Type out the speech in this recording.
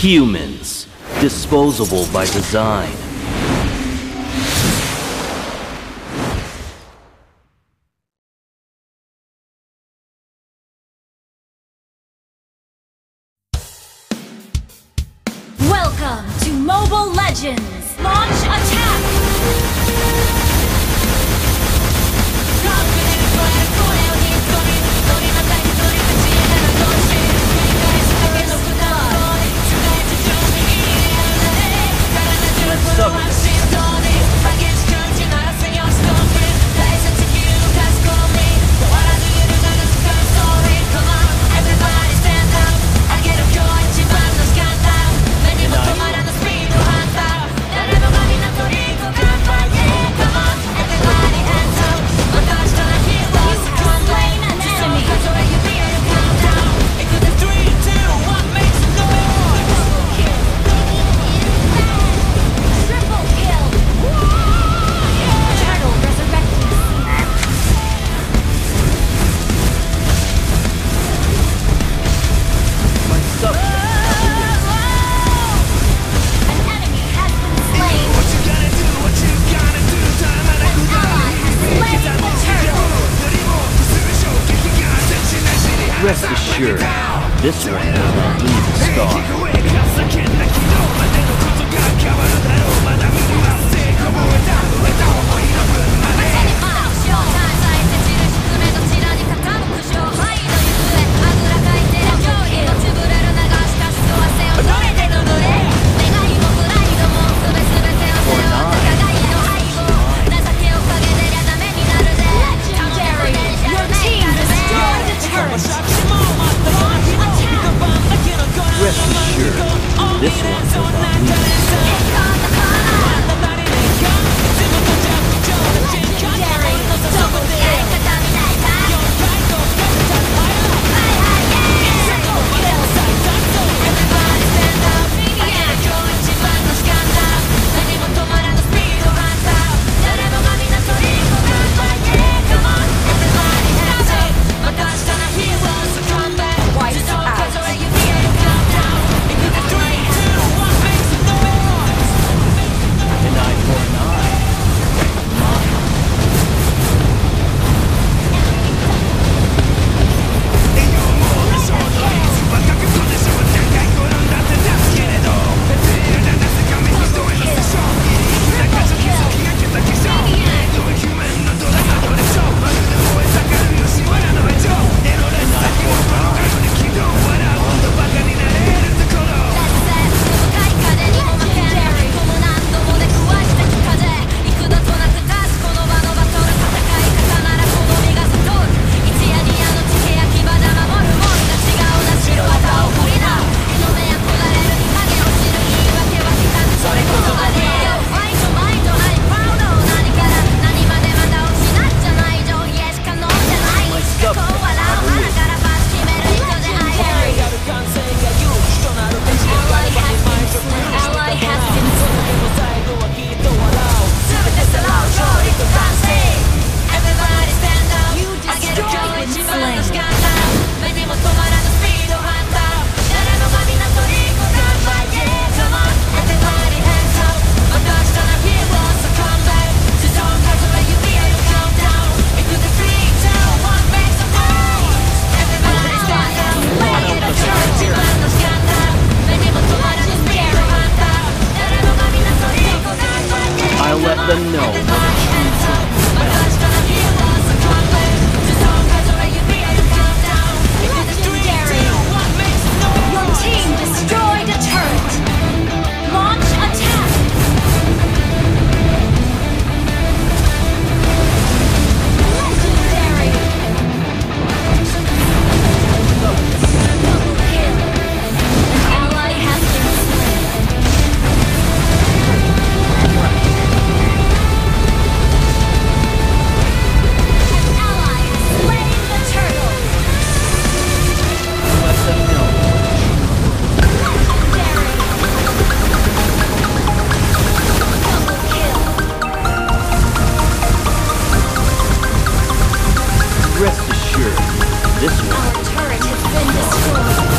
Humans, disposable by design. Welcome to Mobile Legends! rest assured, this one will leave a scar. Rest assured, this one... Our turret has been destroyed.